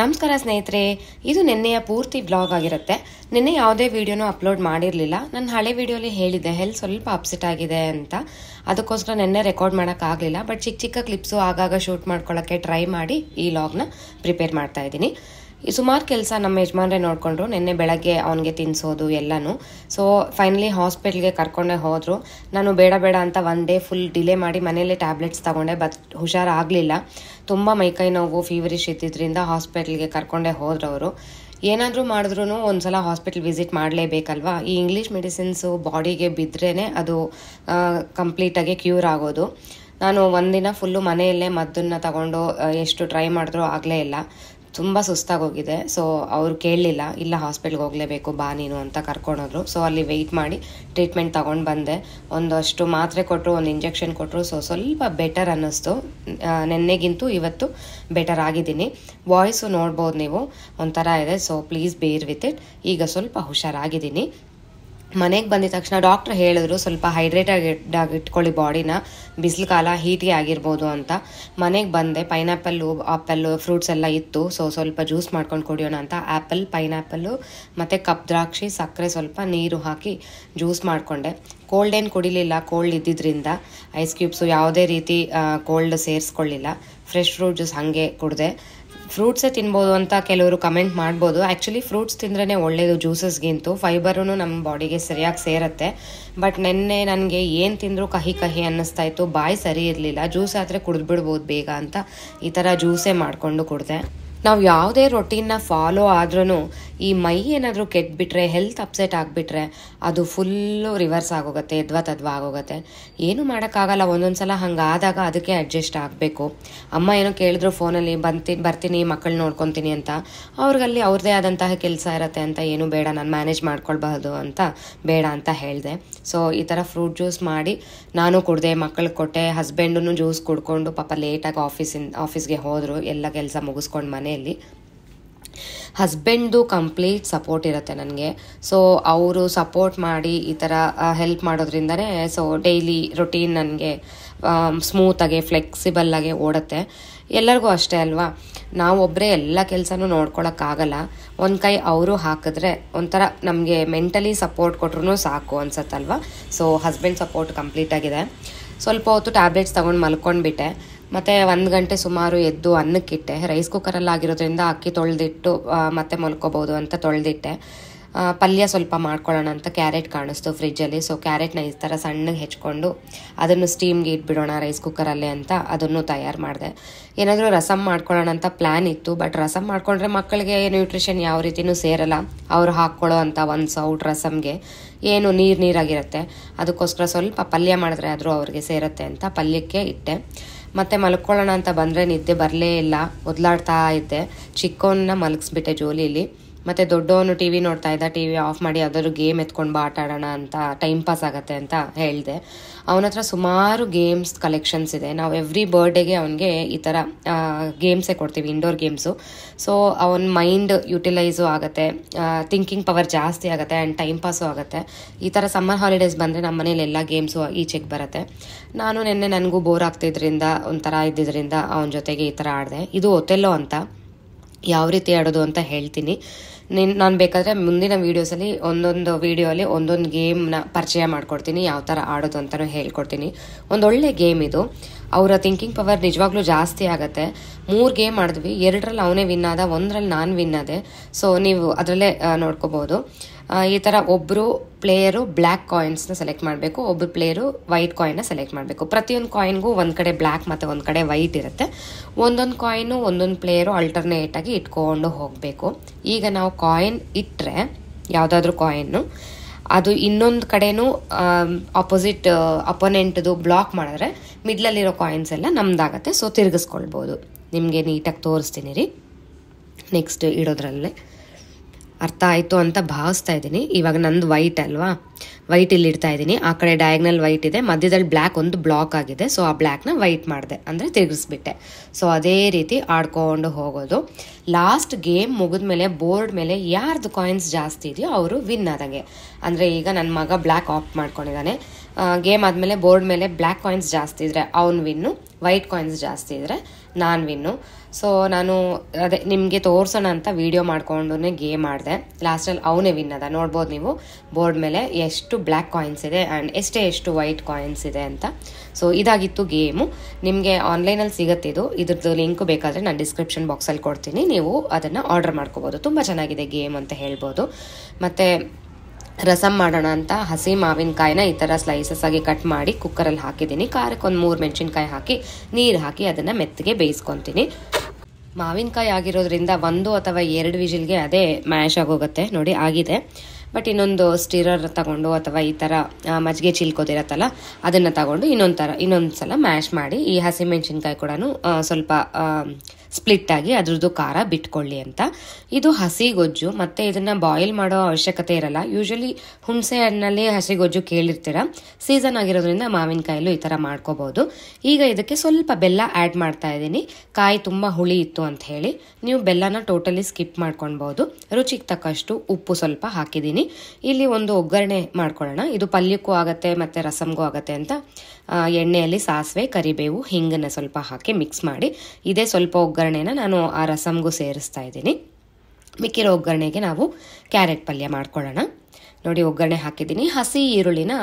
ನಮಸ್ಕಾರ ಸ್ನೇಹಿತರೆ, ಇದು ನಿನ್ನೆಯ ಪೂರ್ತಿ ಬ್ಲಾಗ್ ಆಗಿರುತ್ತೆ. ನಿನ್ನೆ ಯಾವುದೇ ವಿಡಿಯೋನೂ ಅಪ್ಲೋಡ್ ಮಾಡಿರಲಿಲ್ಲ. ನಾನು ಹಳೆ ವಿಡಿಯೋಲಿ ಹೇಳಿದ್ದೆ ಹೆಲ್ತ್ ಸ್ವಲ್ಪ ಅಪ್ಸೆಟ್ ಆಗಿದೆ ಅಂತ. ಅದಕ್ಕೋಸ್ಕರ ನಿನ್ನೆ ರೆಕಾರ್ಡ್ ಮಾಡೋಕ್ಕಾಗಲಿಲ್ಲ ಬಟ್ ಚಿಕ್ಕ ಚಿಕ್ಕ ಕ್ಲಿಪ್ಸು ಆಗಾಗ ಶೂಟ್ ಮಾಡ್ಕೊಳ್ಳೋಕ್ಕೆ ಟ್ರೈ ಮಾಡಿ ಈ ಲಾಗ್ನ ಪ್ರಿಪೇರ್ ಮಾಡ್ತಾ ಇದ್ದೀನಿ. ಸುಮಾರು ಕೆಲಸ ನಮ್ಮ ಯಜಮಾನ್ರೆ ನೋಡಿಕೊಂಡ್ರು. ನಿನ್ನೆ ಬೆಳಗ್ಗೆ ಅವನಿಗೆ ತಿನ್ನಿಸೋದು ಎಲ್ಲನೂ. ಸೊ ಫೈನಲಿ ಹಾಸ್ಪಿಟ್ಲ್ಗೆ ಕರ್ಕೊಂಡೆ ಹೋದರು. ನಾನು ಬೇಡ ಬೇಡ ಅಂತ ಒನ್ ಡೇ ಫುಲ್ ಡಿಲೇ ಮಾಡಿ ಮನೆಯಲ್ಲೇ ಟ್ಯಾಬ್ಲೆಟ್ಸ್ ತಗೊಂಡೆ ಬಟ್ ಹುಷಾರಾಗಲಿಲ್ಲ. ತುಂಬ ಮೈಕೈ ನೋವು ಫೀವರಿಶ್ ಇದ್ದಿದ್ದರಿಂದ ಹಾಸ್ಪಿಟ್ಲ್ಗೆ ಕರ್ಕೊಂಡೇ ಹೋದ್ರು ಅವರು ಏನಾದರೂ ಮಾಡಿದ್ರು ಒಂದ್ಸಲ ಹಾಸ್ಪಿಟ್ಲ್ ವಿಸಿಟ್ ಮಾಡಲೇಬೇಕಲ್ವಾ? ಈ ಇಂಗ್ಲೀಷ್ ಮೆಡಿಸಿನ್ಸು ಬಾಡಿಗೆ ಬಿದ್ದರೇ ಅದು ಕಂಪ್ಲೀಟಾಗಿ ಕ್ಯೂರ್ ಆಗೋದು. ನಾನು ಒಂದಿನ ಫುಲ್ಲು ಮನೆಯಲ್ಲೇ ಮದ್ದನ್ನು ತಗೊಂಡು ಎಷ್ಟು ಟ್ರೈ ಮಾಡಿದ್ರೂ ಆಗಲೇ ಇಲ್ಲ. ತುಂಬ ಸುಸ್ತಾಗೋಗಿದೆ. ಸೊ ಅವರು ಕೇಳಲಿಲ್ಲ, ಇಲ್ಲ ಹಾಸ್ಪಿಟ್ಲ್ಗೆ ಹೋಗಲೇಬೇಕು, ಬಾ ನೀನು ಅಂತ ಕರ್ಕೊಂಡೋದ್ರು. ಸೊ ಅಲ್ಲಿ ವೆಯ್ಟ್ ಮಾಡಿ ಟ್ರೀಟ್ಮೆಂಟ್ ತೊಗೊಂಡು ಬಂದೆ. ಒಂದಷ್ಟು ಮಾತ್ರೆ ಕೊಟ್ಟರು ಒಂದು ಇಂಜೆಕ್ಷನ್ ಕೊಟ್ಟರು ಸೊ ಸ್ವಲ್ಪ ಬೆಟರ್ ಅನ್ನಿಸ್ತು. ನೆನ್ನೆಗಿಂತೂ ಇವತ್ತು ಬೆಟರ್ ಆಗಿದ್ದೀನಿ. ವಾಯ್ಸು ನೋಡ್ಬೋದು ನೀವು. ಒಂಥರ ಇದೆ. So please bear with it ಈಗ ಸ್ವಲ್ಪ ಹುಷಾರಾಗಿದ್ದೀನಿ. ಮನೆಗೆ ಬಂದಿದ ತಕ್ಷಣ ಡಾಕ್ಟ್ರ್ ಹೇಳಿದ್ರು, ಸ್ವಲ್ಪ ಹೈಡ್ರೇಟ್ ಆಗಿ ಇಟ್ಕೊಳ್ಳಿ ಬಾಡಿನ, ಬಿಸಿಲು ಕಾಲ ಹೀಟಿಗೆ ಆಗಿರ್ಬೋದು ಅಂತ. ಮನೆಗೆ ಬಂದೆ, ಪೈನಾಪಲ್ಲು, ಆಪಲ್ಲು, ಫ್ರೂಟ್ಸ್ ಎಲ್ಲ ಇತ್ತು, ಸೊ ಸ್ವಲ್ಪ ಜ್ಯೂಸ್ ಮಾಡ್ಕೊಂಡು ಕುಡಿಯೋಣ ಅಂತ. ಆ್ಯಪಲ್ ಪೈನಾಪಲ್ಲು, ಮತ್ತು ಕಪ್ ದ್ರಾಕ್ಷಿ, ಸಕ್ಕರೆ ಸ್ವಲ್ಪ ನೀರು ಹಾಕಿ ಜ್ಯೂಸ್ ಮಾಡಿಕೊಂಡೆ. ಕೋಲ್ಡ್ ಏನು ಕುಡಿಲಿಲ್ಲ, ಕೋಲ್ಡ್ ಇದ್ದಿದ್ದರಿಂದ ಐಸ್ ಕ್ಯೂಬ್ಸು ಯಾವುದೇ ರೀತಿ ಕೋಲ್ಡ್ ಸೇರಿಸ್ಕೊಳ್ಳಿಲ್ಲ. ಫ್ರೆಶ್ ಫ್ರೂಟ್ ಜ್ಯೂಸ್ ಹಾಗೆ ಕುಡಿದೆ. ಫ್ರೂಟ್ಸೇ ತಿನ್ಬೋದು ಅಂತ ಕೆಲವರು ಕಮೆಂಟ್ ಮಾಡ್ಬೋದು. ಆ್ಯಕ್ಚುಲಿ ಫ್ರೂಟ್ಸ್ ತಿಂದ್ರೇ ಒಳ್ಳೆಯದು ಜ್ಯೂಸಸ್ಗಿಂತೂ. ಫೈಬರೂ ನಮ್ಮ ಬಾಡಿಗೆ ಸರಿಯಾಗಿ ಸೇರುತ್ತೆ. ಬಟ್ ನಿನ್ನೆ ನನಗೆ ಏನು ತಿಂದರೂ ಕಹಿ ಕಹಿ ಅನ್ನಿಸ್ತಾ ಇತ್ತು. ಬಾಯಿ ಸರಿ ಇರಲಿಲ್ಲ. ಜ್ಯೂಸ್ ಆದರೆ ಕುಡಿದ್ಬಿಡ್ಬೋದು ಬೇಗ ಅಂತ ಈ ಥರ ಜ್ಯೂಸೇ ಮಾಡಿಕೊಂಡು ಕುಡಿದೆ. ನಾವು ಯಾವುದೇ ರೊಟೀನ್ನ ಫಾಲೋ ಆದ್ರೂ ಈ ಮೈ ಏನಾದರೂ ಕೆಟ್ಬಿಟ್ರೆ ಹೆಲ್ತ್ ಅಪ್ಸೆಟ್ ಆಗಿಬಿಟ್ರೆ, ಅದು ಫುಲ್ಲು ರಿವರ್ಸ್ ಆಗೋಗುತ್ತೆ ಎದ್ವಾ ತದ್ವಾ ಆಗೋಗುತ್ತೆ. ಏನು ಮಾಡೋಕ್ಕಾಗಲ್ಲ ಒಂದೊಂದು ಸಲ ಹಂಗಾದಾಗ ಅದಕ್ಕೆ ಅಡ್ಜಸ್ಟ್ ಆಗಬೇಕು. ಅಮ್ಮ ಏನೋ ಕೇಳಿದ್ರು ಫೋನಲ್ಲಿ ಬಂತೀನಿ ಬರ್ತೀನಿ ಮಕ್ಕಳು ನೋಡ್ಕೊತೀನಿ ಅಂತ. ಅವ್ರಿಗಲ್ಲಿ ಅವ್ರದ್ದೇ ಆದಂತಹ ಕೆಲಸ ಇರುತ್ತೆ ಅಂತ, ಏನು ಬೇಡ, ನಾನು ಮ್ಯಾನೇಜ್ ಮಾಡ್ಕೊಳ್ಬಹುದು ಅಂತ ಬೇಡ ಅಂತ ಹೇಳಿದೆ. ಸೊ ಈ ಥರ ಫ್ರೂಟ್ ಜ್ಯೂಸ್ ಮಾಡಿ, ನಾನು ಕುಡ್ದೆ ಮಕ್ಕಳಿಗೆ ಕೊಟ್ಟೆ ಹಸ್ಬೆಂಡು ಜ್ಯೂಸ್ ಕುಡ್ಕೊಂಡು, ಪಾಪ ಲೇಟಾಗಿ ಆಫೀಸಿಂದ ಆಫೀಸ್ಗೆ ಹೋದರು, ಎಲ್ಲ ಕೆಲಸ ಮುಗಿಸ್ಕೊಂಡು ಮನೆಯಲ್ಲಿ. ಹಸ್ಬೆಂಡ್ದು ಕಂಪ್ಲೀಟ್ ಸಪೋರ್ಟ್ ಇರುತ್ತೆ ನನಗೆ. ಸೊ ಅವರು ಸಪೋರ್ಟ್ ಮಾಡಿ ಈ ಥರ ಹೆಲ್ಪ್ ಮಾಡೋದ್ರಿಂದನೇ ಸೊ ಡೈಲಿ ರೊಟೀನ್ ನನಗೆ ಸ್ಮೂತಾಗಿ ಫ್ಲೆಕ್ಸಿಬಲ್ಲಾಗಿ ಓಡುತ್ತೆ. ಎಲ್ಲರಿಗೂ ಅಷ್ಟೇ ಅಲ್ವಾ? ನಾವು ಒಬ್ಬರೇ ಎಲ್ಲ ಕೆಲಸನೂ ನೋಡ್ಕೊಳಕ್ಕಾಗಲ್ಲ. ಒಂದು ಕೈ ಅವರು ಹಾಕಿದ್ರೆ ಒಂಥರ ನಮಗೆ ಮೆಂಟಲಿ ಸಪೋರ್ಟ್ ಕೊಟ್ರೂ ಸಾಕು ಅನ್ಸತ್ತಲ್ವಾ? ಸೊ ಹಸ್ಬೆಂಡ್ ಸಪೋರ್ಟ್ ಕಂಪ್ಲೀಟ್ ಆಗಿದೆ. ಸ್ವಲ್ಪ ಹೊತ್ತು ಟ್ಯಾಬ್ಲೆಟ್ಸ್ ತೊಗೊಂಡು ಮಲ್ಕೊಂಡ್ಬಿಟ್ಟೆ. ಮತ್ತು ಒಂದು ಗಂಟೆ ಸುಮಾರು ಎದ್ದು ಅನ್ನಕ್ಕಿಟ್ಟೆ. ರೈಸ್ ಕುಕ್ಕರಲ್ಲಿ ಆಗಿರೋದ್ರಿಂದ ಅಕ್ಕಿ ತೊಳೆದಿಟ್ಟು ಮತ್ತೆ ಮಲ್ಕೋಬೋದು ಅಂತ ತೊಳೆದಿಟ್ಟೆ. ಪಲ್ಯ ಸ್ವಲ್ಪ ಮಾಡ್ಕೊಳ್ಳೋಣ ಅಂತ ಕ್ಯಾರೆಟ್ ಕಾಣಿಸ್ತು ಫ್ರಿಜ್ಜಲ್ಲಿ ಸೊ ಕ್ಯಾರೆಟ್ನ ಈ ಥರ ಸಣ್ಣಗೆ ಹೆಚ್ಕೊಂಡು ಅದನ್ನು ಸ್ಟೀಮ್ಗೆ ಇಟ್ಬಿಡೋಣ ರೈಸ್ ಕುಕ್ಕರಲ್ಲಿ ಅಂತ ಅದನ್ನು ತಯಾರು ಮಾಡಿದೆ. ಏನಾದರೂ ರಸಮ್ ಮಾಡ್ಕೊಳ್ಳೋಣ ಅಂತ ಪ್ಲ್ಯಾನ್ ಇತ್ತು ಬಟ್ ರಸಮ್ ಮಾಡ್ಕೊಂಡ್ರೆ ಮಕ್ಕಳಿಗೆ ನ್ಯೂಟ್ರಿಷನ್ ಯಾವ ರೀತಿಯೂ ಸೇರಲ್ಲ. ಅವರು ಹಾಕ್ಕೊಳ್ಳೋ ಅಂತ ಒಂದು ಸೌಟ್ ರಸಮ್ಗೆ ಏನು ನೀರು ನೀರಾಗಿರುತ್ತೆ. ಅದಕ್ಕೋಸ್ಕರ ಸ್ವಲ್ಪ ಪಲ್ಯ ಮಾಡಿದ್ರೆ ಆದರೂ ಅವ್ರಿಗೆ ಸೇರುತ್ತೆ ಅಂತ ಪಲ್ಯಕ್ಕೆ ಇಟ್ಟೆ. ಮತ್ತೆ ಮಲ್ಕೊಳ್ಳೋಣ ಅಂತ ಬಂದರೆ ನಿದ್ದೆ ಬರಲೇ ಇಲ್ಲ ಒದ್ಲಾಡ್ತಾ ಇದ್ದೆ. ಚಿಕ್ಕವನ್ನ ಮಲಗಿಸ್ಬಿಟ್ಟೆ ಜೋಲಿಲಿ. ಮತ್ತು ದೊಡ್ಡವನು ಟಿ ವಿ ನೋಡ್ತಾ ಇದ್ದ ಟಿ ವಿ ಆಫ್ ಮಾಡಿ ಯಾವ್ದಾದ್ರು ಗೇಮ್ ಎತ್ಕೊಂಡು ಬಾ, ಆಟ ಆಡೋಣ ಅಂತ ಟೈಮ್ ಪಾಸ್ ಆಗುತ್ತೆ ಅಂತ ಹೇಳಿದೆ. ಅವನ ಹತ್ರ ಸುಮಾರು ಗೇಮ್ಸ್ ಕಲೆಕ್ಷನ್ಸ್ ಇದೆ. ನಾವು ಎವ್ರಿ ಬರ್ಡೇಗೆ ಅವನಿಗೆ ಈ ಥರ ಗೇಮ್ಸೇ ಕೊಡ್ತೀವಿ ಇಂಡೋರ್ ಗೇಮ್ಸು ಸೊ ಅವನ ಮೈಂಡ್ ಯುಟಿಲೈಸು ಆಗುತ್ತೆ ಥಿಂಕಿಂಗ್ ಪವರ್ ಜಾಸ್ತಿ ಆಗುತ್ತೆ ಆ್ಯಂಡ್ ಟೈಮ್ ಪಾಸು ಆಗುತ್ತೆ. ಈ ಥರ ಸಮ್ಮರ್ ಹಾಲಿಡೇಸ್ ಬಂದರೆ ನಮ್ಮ ಮನೇಲಿ ಎಲ್ಲ ಗೇಮ್ಸು ಈಚೆಗೆ ಬರುತ್ತೆ. ನಾನು ನಿನ್ನೆ ನನಗೂ ಬೋರ್ ಆಗ್ತಿದ್ರಿಂದ, ಒಂಥರ ಇದ್ದಿದ್ದರಿಂದ ಅವನ ಜೊತೆಗೆ ಈ ಥರ ಆಡಿದೆ. ಇದು ಒತೆಲ್ಲೋ ಅಂತ. ಯಾವ ರೀತಿ ಆಡೋದು ಅಂತ ಹೇಳ್ತೀನಿ. ನಿನ್, ನಾನು ಬೇಕಾದರೆ ಮುಂದಿನ ವೀಡಿಯೋಸಲ್ಲಿ ಒಂದೊಂದು ವೀಡಿಯೋಲಿ ಒಂದೊಂದು ಗೇಮ್ನ ಪರಿಚಯ ಮಾಡ್ಕೊಡ್ತೀನಿ, ಯಾವ ಥರ ಆಡೋದು ಅಂತಲೂ ಹೇಳ್ಕೊಡ್ತೀನಿ. ಒಂದೊಳ್ಳೆ ಗೇಮ್ ಇದು. ಅವರ ಥಿಂಕಿಂಗ್ ಪವರ್ ನಿಜವಾಗ್ಲೂ ಜಾಸ್ತಿ ಆಗುತ್ತೆ. ಮೂರು ಗೇಮ್ ಆಡಿದ್ವಿ. ಎರಡರಲ್ಲಿ ಅವನೇ ವಿನ್ ಆದ, ಒಂದರಲ್ಲಿ ನಾನು ವಿನ್ ಆದೆ. ಸೊ ನೀವು ಅದರಲ್ಲೇ ನೋಡ್ಕೋಬೋದು. ಈ ಥರ ಒಬ್ಬರು ಪ್ಲೇಯರು ಬ್ಲ್ಯಾಕ್ ಕಾಯಿನ್ಸ್ನ ಸೆಲೆಕ್ಟ್ ಮಾಡಬೇಕು ಒಬ್ಬರು ಪ್ಲೇಯರು ವೈಟ್ ಕಾಯಿನ್ನ ಸೆಲೆಕ್ಟ್ ಮಾಡಬೇಕು. ಪ್ರತಿಯೊಂದು ಕಾಯಿನ್ಗೂ ಒಂದು ಕಡೆ ಬ್ಲ್ಯಾಕ್ ಮತ್ತು ಒಂದು ಕಡೆ ವೈಟ್ ಇರುತ್ತೆ. ಒಂದೊಂದು ಕಾಯಿನು ಒಂದೊಂದು ಪ್ಲೇಯರು ಆಲ್ಟರ್ನೇಟಾಗಿ ಇಟ್ಕೊಂಡು ಹೋಗಬೇಕು. ಈಗ ನಾವು ಕಾಯಿನ್ ಇಟ್ಟರೆ ಯಾವುದಾದ್ರೂ ಕಾಯಿನ್ನು ಅದು ಇನ್ನೊಂದು ಕಡೆನೂ ಆಪೋಸಿಟ್ ಅಪೋನೆಂಟ್ದು ಬ್ಲಾಕ್ ಮಾಡಿದ್ರೆ ಮಿಡ್ಲಲ್ಲಿರೋ ಕಾಯಿನ್ಸ್ ಎಲ್ಲ ನಮ್ದಾಗತ್ತೆ ಸೊ ತಿರುಗಿಸ್ಕೊಳ್ಬೋದು. ನಿಮಗೆ ನೀಟಾಗಿ ತೋರಿಸ್ತೀನಿ ರೀ. ನೆಕ್ಸ್ಟ್ ಇಡೋದ್ರಲ್ಲೇ. ಅರ್ಥ ಆಯಿತು ಅಂತ ಭಾವಿಸ್ತಾ ಇದ್ದೀನಿ. ಇವಾಗ ನಂದು ವೈಟ್ ಅಲ್ವಾ? ವೈಟ್ ಇಲ್ಲಿ ಇಡ್ತಾ ಇದ್ದೀನಿ. ಆ ಕಡೆ ಡಯಾಗ್ನಲ್ ವೈಟ್ ಇದೆ. ಮಧ್ಯದಲ್ಲಿ ಬ್ಲ್ಯಾಕ್ ಒಂದು ಬ್ಲಾಕ್ ಆಗಿದೆ. ಸೊ ಆ ಬ್ಲ್ಯಾಕ್ನ ವೈಟ್ ಮಾಡಿದೆ. ಅಂದರೆ ತಿರುಗಿಸ್ಬಿಟ್ಟೆ. ಸೊ ಅದೇ ರೀತಿ ಆಡ್ಕೊಂಡು ಹೋಗೋದು. ಲಾಸ್ಟ್ ಗೇಮ್ ಮುಗಿದ ಮೇಲೆ ಬೋರ್ಡ್ ಮೇಲೆ ಯಾರ್ದು ಕಾಯಿನ್ಸ್ ಜಾಸ್ತಿ ಇದೆಯೋ, ಅವರು ವಿನ್ ಆದಂಗೆ. ಅಂದರೆ ಈಗ ನನ್ನ ಮಗ ಬ್ಲ್ಯಾಕ್ ಆಫ್ ಮಾಡ್ಕೊಂಡಿದ್ದಾನೆ. ಗೇಮ್ ಆದಮೇಲೆ ಬೋರ್ಡ್ ಮೇಲೆ ಬ್ಲ್ಯಾಕ್ ಕಾಯಿನ್ಸ್ ಜಾಸ್ತಿ ಇದ್ದರೆ ಅವ್ನು ವಿನ್ನು ವೈಟ್ ಕಾಯಿನ್ಸ್ ಜಾಸ್ತಿ ಇದ್ದರೆ ನಾನು ವಿನ್ನು ಸೊ ನಾನು ಅದೇ ನಿಮಗೆ ತೋರಿಸೋಣ ಅಂತ ವಿಡಿಯೋ ಮಾಡ್ಕೊಂಡು ಗೇಮ್ ಆಡಿದೆ. ಲಾಸ್ಟಲ್ಲಿ ಅವನೇ ವಿನ್ ಅದ ನೋಡ್ಬೋದು ನೀವು ಬೋರ್ಡ್ ಮೇಲೆ ಎಷ್ಟು ಬ್ಲ್ಯಾಕ್ ಕಾಯಿನ್ಸ್ ಇದೆ ಆ್ಯಂಡ್ ಎಷ್ಟೇ ಎಷ್ಟು ವೈಟ್ ಕಾಯಿನ್ಸ್ ಇದೆ ಅಂತ. ಸೊ ಇದಾಗಿತ್ತು ಗೇಮು ನಿಮಗೆ ಆನ್ಲೈನಲ್ಲಿ ಸಿಗುತ್ತೆ ಇದು. ಇದ್ರದ್ದು ಲಿಂಕ್ ಬೇಕಾದರೆ ನಾನು ಡಿಸ್ಕ್ರಿಪ್ಷನ್ ಬಾಕ್ಸಲ್ಲಿ ಕೊಡ್ತೀನಿ. ನೀವು ಅದನ್ನು ಆರ್ಡರ್ ಮಾಡ್ಕೋಬೋದು. ತುಂಬ ಚೆನ್ನಾಗಿದೆ ಗೇಮ್ ಅಂತ ಹೇಳ್ಬೋದು. ಮತ್ತು ರಸಮ್ ಮಾಡೋಣ ಅಂತ ಹಸಿ ಮಾವಿನಕಾಯಿನ ಈ ಥರ ಸ್ಲೈಸಸ್ ಆಗಿ ಕಟ್ ಮಾಡಿ ಕುಕ್ಕರಲ್ಲಿ ಹಾಕಿದ್ದೀನಿ. ಖಾರಕ್ಕೆ ಒಂದು ಮೂರು ಮೆಣಸಿನ್ಕಾಯಿ ಹಾಕಿ, ನೀರು ಹಾಕಿ ಅದನ್ನು ಮೆತ್ತಗೆ ಬೇಯಿಸ್ಕೊತೀನಿ. ಮಾವಿನಕಾಯಿ ಆಗಿರೋದ್ರಿಂದ ಒಂದು ಅಥವಾ ಎರಡು ವಿಜಿಲ್ಗೆ ಅದೇ ಮ್ಯಾಶ್ ಆಗೋಗುತ್ತೆ. ನೋಡಿ, ಆಗಿದೆ. ಬಟ್ ಇನ್ನೊಂದು ಸ್ಟಿರರ್ ತಗೊಂಡು ಅಥವಾ ಈ ಥರ ಮಜ್ಜಿಗೆ ಚಿಲ್ಕೋದಿರತ್ತಲ್ಲ, ಅದನ್ನು ತಗೊಂಡು ಇನ್ನೊಂದು ಥರ ಇನ್ನೊಂದು ಸಲ ಮ್ಯಾಶ್ ಮಾಡಿ ಈ ಹಸಿಮೆಣ್ಸಿನ್ಕಾಯಿ ಕೂಡ ಸ್ವಲ್ಪ ಸ್ಪ್ಲಿಟ್ ಆಗಿ ಅದ್ರದ್ದು ಖಾರ ಬಿಟ್ಕೊಳ್ಳಿ ಅಂತ. ಇದು ಹಸಿ ಗೊಜ್ಜು, ಮತ್ತೆ ಇದನ್ನ ಬಾಯ್ಲ್ ಮಾಡೋ ಅವಶ್ಯಕತೆ ಇರಲ್ಲ. ಯೂಶಲಿ ಹುಣಸೆ ಹಣ್ಣಲ್ಲಿ ಹಸಿ ಗೊಜ್ಜು ಕೇಳಿರ್ತೀರ. ಸೀಸನ್ ಆಗಿರೋದ್ರಿಂದ ಮಾವಿನಕಾಯಲ್ಲೂ ಈ ಥರ ಮಾಡ್ಕೋಬಹುದು ಈಗ ಇದಕ್ಕೆ ಸ್ವಲ್ಪ ಬೆಲ್ಲ ಆ್ಯಡ್ ಮಾಡ್ತಾ ಇದ್ದೀನಿ. ಕಾಯಿ ತುಂಬ ಹುಳಿ ಇತ್ತು ಅಂತ ಹೇಳಿ. ನೀವು ಬೆಲ್ಲನ ಟೋಟಲಿ ಸ್ಕಿಪ್ ಮಾಡ್ಕೊಳ್ಬಹುದು. ರುಚಿಗೆ ತಕ್ಕಷ್ಟು ಉಪ್ಪು ಸ್ವಲ್ಪ ಹಾಕಿದ್ದೀನಿ. ಇಲ್ಲಿ ಒಂದು ಒಗ್ಗರಣೆ ಮಾಡ್ಕೊಳ್ಳೋಣ. ಇದು ಪಲ್ಯಕ್ಕೂ ಆಗತ್ತೆ, ಮತ್ತೆ ರಸಮ್ಗೂ ಆಗತ್ತೆ ಅಂತ ಎಣ್ಣೆಯಲ್ಲಿ ಸಾಸಿವೆ, ಕರಿಬೇವು, ಹಿಂಗನ್ನ ಸ್ವಲ್ಪ ಹಾಕಿ ಮಿಕ್ಸ್ ಮಾಡಿ. ಇದೇ ಸ್ವಲ್ಪ ಒಗ್ಗರಣೆನ ನಾನು ಆ ರಸಮ್ಗೂ ಸೇರಿಸ್ತಾ ಇದ್ದೀನಿ. ಮಿಕ್ಕಿರೋ ಒಗ್ಗರಣೆಗೆ ನಾವು ಕ್ಯಾರೆಟ್ ಪಲ್ಯ ಮಾಡ್ಕೊಳ್ಳೋಣ. ನೋಡಿ, ಒಗ್ಗರಣೆ ಹಾಕಿದ್ದೀನಿ. ಹಸಿ ಈರುಳ್ಳಿನ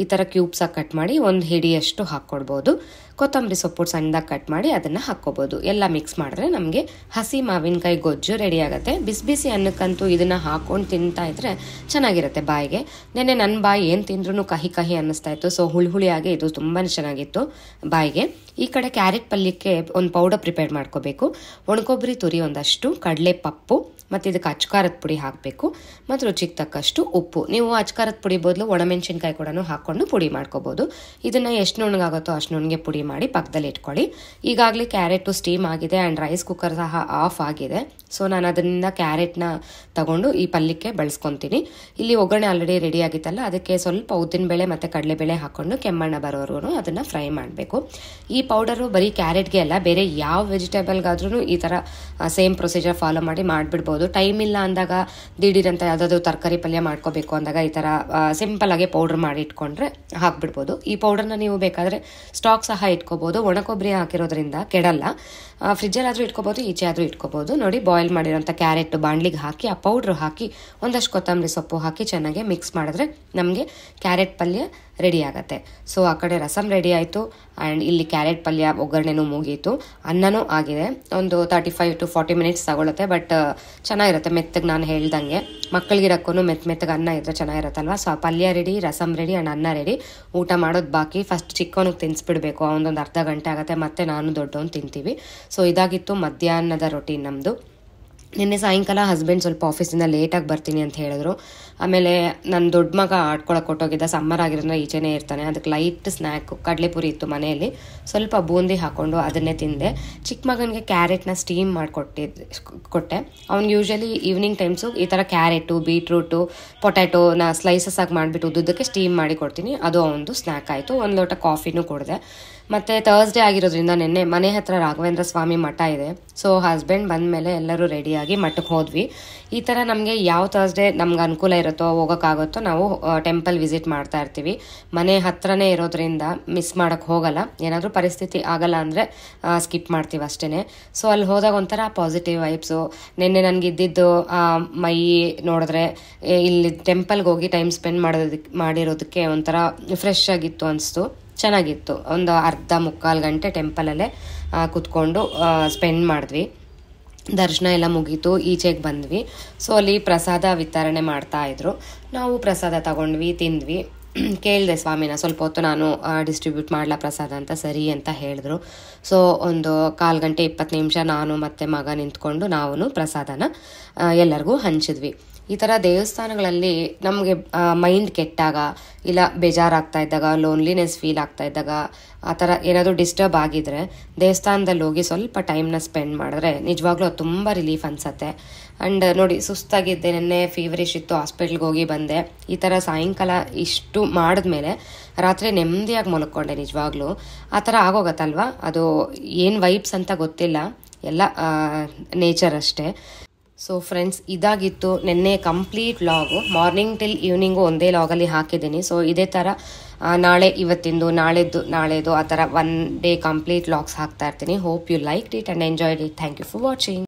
ಈ ಥರ ಕ್ಯೂಬ್ಸಾಗಿ ಕಟ್ ಮಾಡಿ ಒಂದು ಹಿಡಿಯಷ್ಟು ಹಾಕ್ಕೊಡ್ಬೋದು ಕೊತ್ತಂಬರಿ ಸೊಪ್ಪು ಸಣ್ಣದಾಗಿ ಕಟ್ ಮಾಡಿ ಅದನ್ನು ಹಾಕ್ಕೋಬೋದು ಎಲ್ಲ ಮಿಕ್ಸ್ ಮಾಡಿದ್ರೆ ನಮಗೆ ಹಸಿ ಮಾವಿನಕಾಯಿ ಗೊಜ್ಜು ರೆಡಿ ಆಗುತ್ತೆ. ಬಿಸಿ ಬಿಸಿ ಅನ್ನಕ್ಕಂತೂ ಇದನ್ನು ಹಾಕ್ಕೊಂಡು ತಿಂತಾ ಇದ್ರೆ ಚೆನ್ನಾಗಿರುತ್ತೆ ಬಾಯಿಗೆ. ನೆನ್ನೆ ನನ್ನ ಬಾಯಿ ಏನು ತಿಂದ್ರೂ ಕಹಿ ಕಹಿ ಅನ್ನಿಸ್ತಾ ಇತ್ತು. ಸೊ ಹುಳಿ ಹುಳಿಯಾಗಿ ಇದು ತುಂಬಾ ಚೆನ್ನಾಗಿತ್ತು ಬಾಯಿಗೆ. ಈ ಕಡೆ ಕ್ಯಾರೆಟ್ ಪಲ್ಯಕ್ಕೆ ಒಂದು ಪೌಡರ್ ಪ್ರಿಪೇರ್ ಮಾಡ್ಕೋಬೇಕು. ಒಣಕೊಬ್ಬರಿ ತುರಿ ಒಂದಷ್ಟು ಕಡಲೆ ಪಪ್ಪು ಮತ್ತು ಇದಕ್ಕೆ ಅಚ್ಕಾರದ ಪುಡಿ ಹಾಕಬೇಕು. ಮತ್ತು ರುಚಿಗೆ ತಕ್ಕಷ್ಟು ಉಪ್ಪು. ನೀವು ಅಚ್ಕಾರದ ಪುಡಿ ಬದಲು ಒಣಮೆಣಸಿನ್ಕಾಯಿ ಕೂಡ ಹಾಕ್ಕೊಂಡು ಪುಡಿ ಮಾಡ್ಕೋಬೋದು. ಇದನ್ನು ಎಷ್ಟು ನುಣ್ಣಗಾಗುತ್ತೋ ಅಷ್ಟು ನುಣ್ಣಗೆ ಪುಡಿ ಮಾಡಿ ಪಕ್ಕದಲ್ಲಿ ಇಟ್ಕೊಳ್ಳಿ. ಈಗಾಗಲೇ ಕ್ಯಾರೆಟು ಸ್ಟೀಮ್ ಆಗಿದೆ ಆ್ಯಂಡ್ ರೈಸ್ ಕುಕ್ಕರ್ ಸಹ ಆಫ್ ಆಗಿದೆ. ಸೊ ನಾನು ಅದರಿಂದ ಕ್ಯಾರೆಟ್ನ ತಗೊಂಡು ಈ ಪಲ್ಯಕ್ಕೆ ಬಳಸ್ಕೊತೀನಿ. ಇಲ್ಲಿ ಒಗ್ಗರಣೆ ಆಲ್ರೆಡಿ ರೆಡಿ ಆಗಿತ್ತಲ್ಲ, ಅದಕ್ಕೆ ಸ್ವಲ್ಪ ಉದ್ದಿನಬೇಳೆ ಮತ್ತು ಕಡಲೆಬೇಳೆ ಹಾಕ್ಕೊಂಡು ಕೆಮ್ಮಣ್ಣ ಬರೋವರೆಗೂ ಅದನ್ನು ಫ್ರೈ ಮಾಡಬೇಕು. ಈ ಪೌಡರು ಬರೀ ಕ್ಯಾರೆಟ್ಗೆ ಅಲ್ಲ, ಬೇರೆ ಯಾವ ವೆಜಿಟೇಬಲ್ಗಾದ್ರೂ ಈ ಥರ ಸೇಮ್ ಪ್ರೊಸೀಜರ್ ಫಾಲೋ ಮಾಡಿ ಮಾಡಿಬಿಡ್ಬೋದು. ಟೈಮ್ ಇಲ್ಲ ಅಂದಾಗ ದಿಢೀರಂತ ಯಾವುದಾದ್ರು ತರಕಾರಿ ಪಲ್ಯ ಮಾಡ್ಕೋಬೇಕು ಅಂದಾಗ ಈ ಥರ ಸಿಂಪಲ್ ಆಗಿ ಪೌಡರ್ ಮಾಡಿ ಇಟ್ಕೊಂಡ್ರೆ ಹಾಕ್ಬಿಡ್ಬೋದು. ಈ ಪೌಡರ್ನ ನೀವು ಬೇಕಾದರೆ ಸ್ಟಾಕ್ ಸಹ ಇಟ್ಕೋಬೋದು. ಒಣ ಕೊಬ್ಬರಿ ಹಾಕಿರೋದ್ರಿಂದ ಕೆಡಲ್ಲ. ಫ್ರಿಜ್ಜಲ್ಲಾದರೂ ಇಟ್ಕೋಬೋದು, ಈಚೆ ಆದರೂ ಇಟ್ಕೋಬೋದು. ನೋಡಿ ಬಾಯ್ಲ್ ಮಾಡಿರೋಂಥ ಕ್ಯಾರೆಟ್ ಬಾಣ್ಲಿಗೆ ಹಾಕಿ, ಆ ಪೌಡ್ರ್ ಹಾಕಿ, ಒಂದಷ್ಟು ಕೊತ್ತಂಬರಿ ಸೊಪ್ಪು ಹಾಕಿ ಚೆನ್ನಾಗಿ ಮಿಕ್ಸ್ ಮಾಡಿದ್ರೆ ನಮಗೆ ಕ್ಯಾರೆಟ್ ಪಲ್ಯ ರೆಡಿ ಆಗುತ್ತೆ. ಸೊ ಆ ಕಡೆ ರಸಮ್ ರೆಡಿ ಆಯಿತು. ಆ್ಯಂಡ್ ಇಲ್ಲಿ ಕ್ಯಾರೆಟ್ ಪಲ್ಯ ಒಗ್ಗರಣೆನೂ ಮುಗೀತು. ಅನ್ನನೂ ಆಗಿದೆ. ಒಂದು thirty five to forty minutes ತಗೊಳುತ್ತೆ ಬಟ್ ಚೆನ್ನಾಗಿರುತ್ತೆ. ಮೆತ್ತಗೆ ನಾನು ಹೇಳ್ದಂಗೆ. ಮಕ್ಕಳಿಗಿರಕ್ಕೂ ಮೆತ್ತ ಮೆತ್ತಗೆ ಅನ್ನ ಇದ್ರೆ ಚೆನ್ನಾಗಿರುತ್ತಲ್ವ? ಸೊ ಪಲ್ಯ ರೆಡಿ ರಸಮ್ ರೆಡಿ ಆ್ಯಂಡ್ ಅನ್ನ ರೆಡಿ ಊಟ ಮಾಡೋದು ಬಾಕಿ. ಫಸ್ಟ್ ಚಿಕ್ಕವನಿಗೆ ಆ ಒಂದೊಂದು ಅರ್ಧ ಗಂಟೆ ಆಗುತ್ತೆ. ಮತ್ತೆ ನಾನು ದೊಡ್ಡವನು ತಿಂತೀವಿ. ಸೊ ಇದಾಗಿತ್ತು ಮಧ್ಯಾಹ್ನದ ರೊಟೀನ್ ನಮ್ಮದು ನಿನ್ನೆ ಸಾಯಂಕಾಲ ಹಸ್ಬೆಂಡ್ ಸ್ವಲ್ಪ ಆಫೀಸಿಂದ ಲೇಟಾಗಿ ಬರ್ತೀನಿ ಅಂತ ಹೇಳಿದ್ರು. ಆಮೇಲೆ ನನ್ನ ದೊಡ್ಡ ಮಗ ಆಡ್ಕೊಳಕ್ಕೆ ಕೊಟ್ಟೋಗಿದ್ದ ಸಮ್ಮರ್ ಆಗಿರೋದ್ರಿಂದ ಈಚೆನೇ ಇರ್ತಾನೆ. ಅದಕ್ಕೆ ಲೈಟ್ ಸ್ನ್ಯಾಕ್ ಕಡಲೆಪುರಿ ಇತ್ತು ಮನೆಯಲ್ಲಿ. ಸ್ವಲ್ಪ ಬೂಂದಿ ಹಾಕ್ಕೊಂಡು ಅದನ್ನೇ ತಿಂದೆ. ಚಿಕ್ಕ ಮಗನಿಗೆ ಕ್ಯಾರೆಟ್ನ ಸ್ಟೀಮ್ ಮಾಡಿಕೊಟ್ಟಿದ್ದು ಕೊಟ್ಟೆ. ಅವ್ನು ಯೂಶಲಿ ಈವ್ನಿಂಗ್ ಟೈಮ್ಸು ಈ ಥರ ಕ್ಯಾರೆಟು ಬೀಟ್ರೂಟು ಪೊಟ್ಯಾಟೋನ ಸ್ಲೈಸಸ್ ಆಗಿ ಮಾಡಿಬಿಟ್ಟು ಉದ್ದುದಕ್ಕೆ ಸ್ಟೀಮ್ ಮಾಡಿ ಕೊಡ್ತೀನಿ. ಅದು ಅವನದು ಸ್ನ್ಯಾಕ್ ಆಯಿತು. ಒಂದು ಲೋಟ ಕಾಫಿನೂ ಕುಡಿದೆ. ಮತ್ತು ಥರ್ಸ್ಡೇ ಆಗಿರೋದ್ರಿಂದ ನಿನ್ನೆ ಮನೆ ಹತ್ರ ರಾಘವೇಂದ್ರ ಸ್ವಾಮಿ ಮಠ ಇದೆ. ಸೊ ಹಸ್ಬೆಂಡ್ ಬಂದ ಮೇಲೆ ಎಲ್ಲರೂ ರೆಡಿಯಾಗಿ ಮಠಕ್ಕೆ ಹೋದ್ವಿ. ಈ ಥರ ನಮಗೆ ಯಾವ ಥರ್ಸ್ಡೇ ನಮ್ಗೆ ಅನುಕೂಲ ಇರುತ್ತೋ, ಹೋಗೋಕ್ಕಾಗುತ್ತೋ ನಾವು ಟೆಂಪಲ್ ವಿಸಿಟ್ ಮಾಡ್ತಾ ಇರ್ತೀವಿ. ಮನೆ ಹತ್ರನೇ ಇರೋದ್ರಿಂದ ಮಿಸ್ ಮಾಡೋಕ್ಕೆ ಹೋಗಲ್ಲ. ಏನಾದರೂ ಪರಿಸ್ಥಿತಿ ಆಗಲ್ಲ ಅಂದರೆ ಸ್ಕಿಪ್ ಮಾಡ್ತೀವಿ ಅಷ್ಟೇ ಸೊ ಅಲ್ಲಿ ಹೋದಾಗ ಒಂಥರ ಪಾಸಿಟಿವ್ ವೈಬ್ಸು ನಿನ್ನೆ ನನಗೆ ಇದ್ದಿದ್ದು ಮೈ ನೋಡಿದ್ರೆ ಇಲ್ಲಿ ಟೆಂಪಲ್ಗೆ ಹೋಗಿ ಟೈಮ್ ಸ್ಪೆಂಡ್ ಮಾಡೋದಕ್ಕೆ ಮಾಡಿರೋದಕ್ಕೆ ಒಂಥರ ಫ್ರೆಶ್ ಆಗಿತ್ತು ಅನಿಸ್ತು. ಚೆನ್ನಾಗಿತ್ತು. ಒಂದು ಅರ್ಧ ಮುಕ್ಕಾಲು ಗಂಟೆ ಟೆಂಪಲಲ್ಲೇ ಕುತ್ಕೊಂಡು ಸ್ಪೆಂಡ್ ಮಾಡಿದ್ವಿ. ದರ್ಶನ ಎಲ್ಲ ಮುಗೀತು, ಈಚೆಗೆ ಬಂದ್ವಿ. ಸೊ, ಅಲ್ಲಿ ಪ್ರಸಾದ ವಿತರಣೆ ಮಾಡ್ತಾ ಇದ್ರು. ನಾವು ಪ್ರಸಾದ ತಗೊಂಡ್ವಿ, ತಿಂದ್ವಿ. ಕೇಳಿದೆ ಸ್ವಾಮಿನ ಸ್ವಲ್ಪ ಹೊತ್ತು ನಾನು ಡಿಸ್ಟ್ರಿಬ್ಯೂಟ್ ಮಾಡಲ ಪ್ರಸಾದ ಅಂತ, ಸರಿ ಅಂತ ಹೇಳಿದ್ರು. ಸೊ, ಒಂದು ಕಾಲು ಗಂಟೆ ಇಪ್ಪತ್ತು ನಿಮಿಷ ನಾನು ಮತ್ತು ಮಗ ನಿಂತ್ಕೊಂಡು ನಾವು ಪ್ರಸಾದನ ಎಲ್ಲರಿಗೂ ಹಂಚಿದ್ವಿ. ಈ ಥರ ದೇವಸ್ಥಾನಗಳಲ್ಲಿ ನಮಗೆ ಮೈಂಡ್ ಕೆಟ್ಟಾಗ ಇಲ್ಲ ಬೇಜಾರಾಗ್ತಾ ಇದ್ದಾಗ ಲೋನ್ಲಿನೆಸ್ ಫೀಲ್ ಆಗ್ತಾ ಇದ್ದಾಗ, ಆ ಥರ ಏನಾದರೂ ಡಿಸ್ಟರ್ಬ್ ಆಗಿದ್ರೆ ದೇವಸ್ಥಾನದಲ್ಲಿ ಹೋಗಿ ಸ್ವಲ್ಪ ಟೈಮ್ನ ಸ್ಪೆಂಡ್ ಮಾಡಿದ್ರೆ ನಿಜವಾಗ್ಲೂ ಅದು ತುಂಬ ರಿಲೀಫ್ ಅನಿಸತ್ತೆ. ಆ್ಯಂಡ್ ನೋಡಿ, ಸುಸ್ತಾಗಿದ್ದೆ, ನೆನ್ನೆ ಫೀವರಿಶ್ ಇತ್ತು ಹಾಸ್ಪಿಟ್ಲ್ಗೆ ಹೋಗಿ ಬಂದೆ. ಈ ಥರ ಸಾಯಂಕಾಲ ಇಷ್ಟು ಮಾಡಿದ್ಮೇಲೆ ರಾತ್ರಿ ನೆಮ್ಮದಿಯಾಗಿ ಮಲ್ಕೊಂಡೆ ನಿಜವಾಗ್ಲೂ. ಆ ಥರ ಆಗೋಗತ್ತಲ್ವಾ? ಅದು ಏನು ವೈಬ್ಸ್ ಅಂತ ಗೊತ್ತಿಲ್ಲ. ಎಲ್ಲ ನೇಚರ್ ಅಷ್ಟೇ. ಸೊ ಫ್ರೆಂಡ್ಸ್ ಇದಾಗಿತ್ತು ನಿನ್ನೆ complete log morning till evening ಒಂದೇ ಲಾಗಲ್ಲಿ ಹಾಕಿದ್ದೀನಿ. ಸೊ ಇದೇ ಥರ ನಾಳೆ ಇವತ್ತಿಂದು, ನಾಳೆದ್ದು, ನಾಳೆದು ಆ ಥರ ಒನ್ ಡೇ ಕಂಪ್ಲೀಟ್ ಲಾಗ್ಸ್ ಹಾಕ್ತಾ ಇರ್ತೀನಿ. Hope you like it and enjoyed it thank you for watching